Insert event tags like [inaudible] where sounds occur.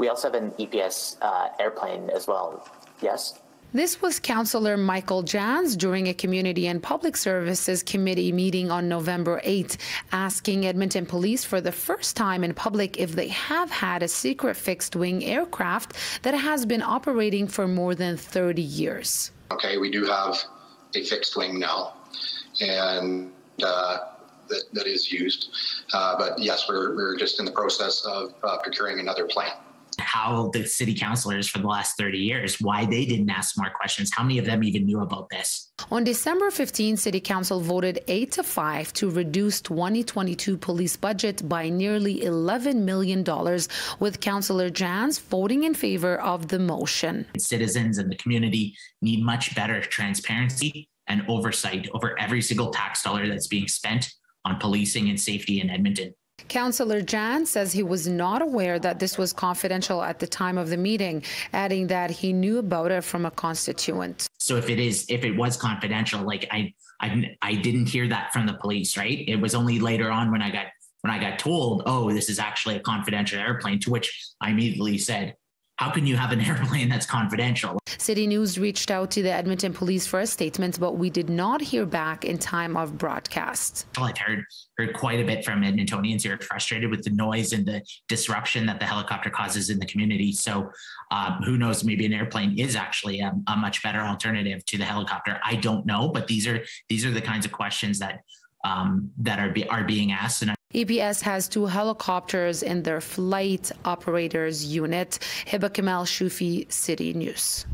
We also have an EPS uh, airplane as well. Yes? This was Councillor Michael Janz during a Community and Public Services Committee meeting on November 8, asking Edmonton Police for the first time in public if they have had a secret fixed wing aircraft that has been operating for more than 30 years. Okay, we do have a fixed wing now, and uh, that, that is used. Uh, but yes, we're, we're just in the process of uh, procuring another plane how the city councilors for the last 30 years, why they didn't ask more questions. How many of them even knew about this? On December 15, City Council voted 8 to 5 to reduce 2022 police budget by nearly $11 million, with Councillor Janz voting in favor of the motion. Citizens and the community need much better transparency and oversight over every single tax dollar that's being spent on policing and safety in Edmonton. Councillor Janz says he was not aware that this was confidential at the time of the meeting, adding that he knew about it from a constituent. So if it is, if it was confidential, like I, I, I didn't hear that from the police, right? It was only later on when I got when I got told, oh, this is actually a confidential airplane, to which I immediately said, how can you have an [laughs] airplane that's confidential? City News reached out to the Edmonton police for a statement, but we did not hear back in time of broadcast. Well, I've heard heard quite a bit from Edmontonians who are frustrated with the noise and the disruption that the helicopter causes in the community. So, um, who knows? Maybe an airplane is actually a, a much better alternative to the helicopter. I don't know, but these are these are the kinds of questions that um, that are be, are being asked, and EPS has two helicopters in their flight operators unit. Hiba Kamal Shufi, City News.